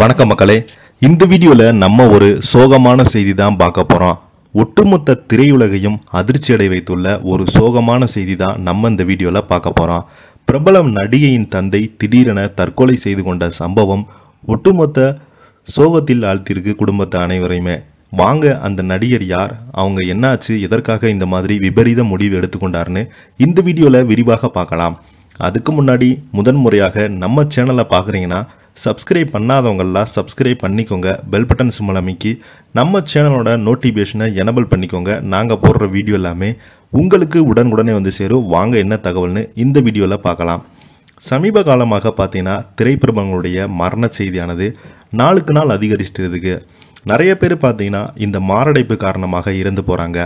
வணக்கம் மக்களே. இந்த வீடியோவில் நம்ம ஒரு சோகமான செய்தி தான் பார்க்க போகிறோம் ஒட்டுமொத்த திரையுலகையும் அதிர்ச்சி அடை வைத்துள்ள ஒரு சோகமான செய்தி தான் நம்ம இந்த வீடியோவில் பார்க்க போகிறோம் பிரபலம் நடிகையின் தந்தை திடீரென தற்கொலை செய்து கொண்ட சம்பவம் ஒட்டுமொத்த சோகத்தில் ஆழ்த்திருக்கு குடும்பத்தை அனைவரையுமே. வாங்க அந்த நடிகர் யார்? அவங்க என்னாச்சு? எதற்காக இந்த மாதிரி விபரீத முடிவு எடுத்துக்கொண்டார்னு இந்த வீடியோவில் விரிவாக பார்க்கலாம். அதுக்கு முன்னாடி முதன்முறையாக நம்ம சேனலை பார்க்குறீங்கன்னா சப்ஸ்கிரைப் பண்ணாதவங்கெல்லாம் சப்ஸ்கிரைப் பண்ணிக்கோங்க. பெல் பட்டன் சிம்மல் அமைக்கி நம்ம சேனலோட நோட்டிஃபிகேஷனை எனபிள் பண்ணிக்கோங்க. நாங்கள் போடுற வீடியோ எல்லாமே உங்களுக்கு உடனுக்குடனே வந்து சேரும். வாங்க என்ன தகவல்னு இந்த வீடியோவில் பார்க்கலாம். சமீப காலமாக பார்த்தீங்கன்னா திரைப்பிரபலங்களுடைய மரண செய்தியானது நாளுக்கு நாள் அதிகரிச்சுட்டு நிறைய பேர் பார்த்தீங்கன்னா இந்த மாரடைப்பு காரணமாக இறந்து போகிறாங்க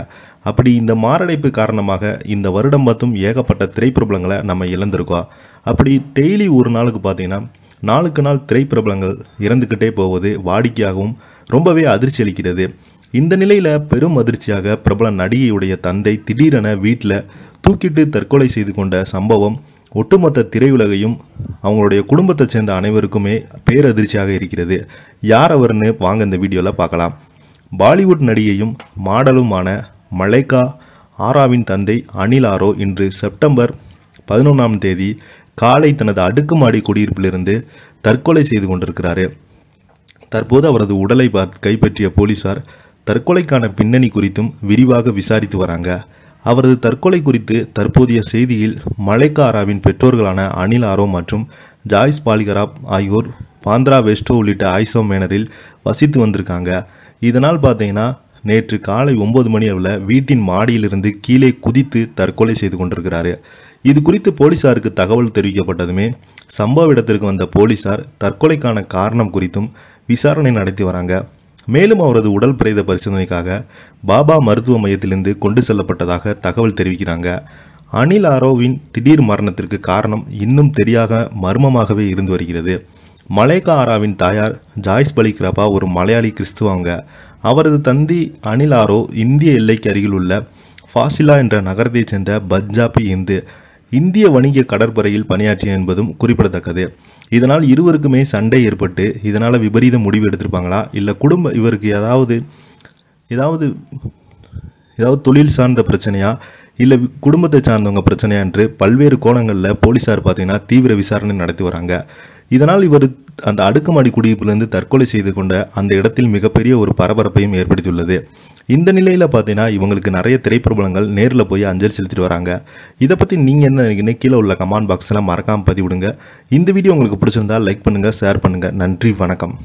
அப்படி இந்த மாரடைப்பு காரணமாக இந்த வருடம் பார்த்தும் ஏகப்பட்ட திரைப்பிரபலங்களை நம்ம இழந்திருக்கோம். அப்படி டெய்லி ஒரு நாளுக்கு பார்த்தீங்கன்னா நாளுக்கு நாள் திரைப்பிரபலங்கள் இறந்துக்கிட்டே போவது வாடிக்கையாகவும் ரொம்பவே அதிர்ச்சி அளிக்கிறது. இந்த நிலையில் பெரும் அதிர்ச்சியாக பிரபல நடிகையுடைய தந்தை திடீரென வீட்டில் தூக்கிட்டு தற்கொலை செய்து கொண்ட சம்பவம் ஒட்டுமொத்த திரையுலகையும் அவங்களுடைய குடும்பத்தை சேர்ந்த அனைவருக்குமே பேரதிர்ச்சியாக இருக்கிறது. யார் அவர்னு வாங்க இந்த வீடியோவில் பார்க்கலாம். பாலிவுட் நடிகையும் மாடலுமான மலைக்கா ஆராவின் தந்தை அனில் ஆரோ இன்று செப்டம்பர் பதினொன்றாம் தேதி காலை தனது அடுக்குமாடி குடியிருப்பிலிருந்து தற்கொலை செய்து கொண்டிருக்கிறார். தற்போது அவரது உடலை பார்த்து கைப்பற்றிய போலீசார் தற்கொலைக்கான பின்னணி குறித்தும் விரிவாக விசாரித்து வராங்க. அவரது தற்கொலை குறித்து தற்போதைய செய்தியில் மலைக்காராவின் பெற்றோர்களான அனில் ஆரோ மற்றும் ஜாய்ஸ் பாலிகராப் ஆகியோர் பாந்திரா வெஸ்டோ உள்ளிட்ட ஐசோ மேனரில் வசித்து வந்திருக்காங்க. இதனால் பார்த்தீங்கன்னா நேற்று காலை ஒன்பது மணி அளவில் வீட்டின் மாடியிலிருந்து கீழே குதித்து தற்கொலை செய்து கொண்டிருக்கிறாரு. இது குறித்து போலீசாருக்கு தகவல் தெரிவிக்கப்பட்டதுமே சம்பவ இடத்திற்கு வந்த போலீசார் தற்கொலைக்கான காரணம் குறித்தும் விசாரணை நடத்தி வராங்க. மேலும் அவரது உடல் பிரேத பரிசோதனைக்காக பாபா மருத்துவ மையத்திலிருந்து கொண்டு செல்லப்பட்டதாக தகவல் தெரிவிக்கிறாங்க. அனில் ஆரோவின் திடீர் மரணத்திற்கு காரணம் இன்னும் தெரியாத மர்மமாகவே இருந்து வருகிறது. மலேகா ஆராவின் தாயார் ஜாய்ஸ் பலி கிரபா ஒரு மலையாளி கிறிஸ்துவங்க. அவரது தந்தி அனில் ஆரோ இந்திய எல்லைக்கு அருகில் உள்ள ஃபாசிலா என்ற நகரத்தைச் சேர்ந்த பஞ்சாபி இந்து. இந்திய வணிக கடற்படையில் பணியாற்றிய என்பதும் குறிப்பிடத்தக்கது. இதனால் இருவருக்குமே சண்டை ஏற்பட்டு இதனால் விபரீத முடிவு எடுத்திருப்பாங்களா? இல்லை குடும்ப இவருக்கு ஏதாவது ஏதாவது ஏதாவது தொழில் சார்ந்த பிரச்சனையா? இல்லை குடும்பத்தை சார்ந்தவங்க பிரச்சனையா என்று பல்வேறு கோணங்களில் போலீசார் பார்த்தீங்கன்னா தீவிர விசாரணை நடத்தி வராங்க. இதனால் இவர் அந்த அடுக்குமாடி குடியிருப்பிலிருந்து தற்கொலை செய்து கொண்ட அந்த இடத்தில் மிகப்பெரிய ஒரு பரபரப்பையும் ஏற்படுத்தியுள்ளது. இந்த நிலையில் பார்த்தீங்கன்னா இவங்களுக்கு நிறைய திரைப்பிரபலங்கள் நேரில் போய் அஞ்சலி செலுத்திட்டு வராங்க. இதை பற்றி நீங்கள் என்ன நினைக்கிறீங்க? கீழே உள்ள கமெண்ட் பாக்ஸில் மறக்காமல் பதிவிடுங்க. இந்த வீடியோ உங்களுக்கு பிடிச்சிருந்தா லைக் பண்ணுங்கள் ஷேர் பண்ணுங்கள் நன்றி வணக்கம்.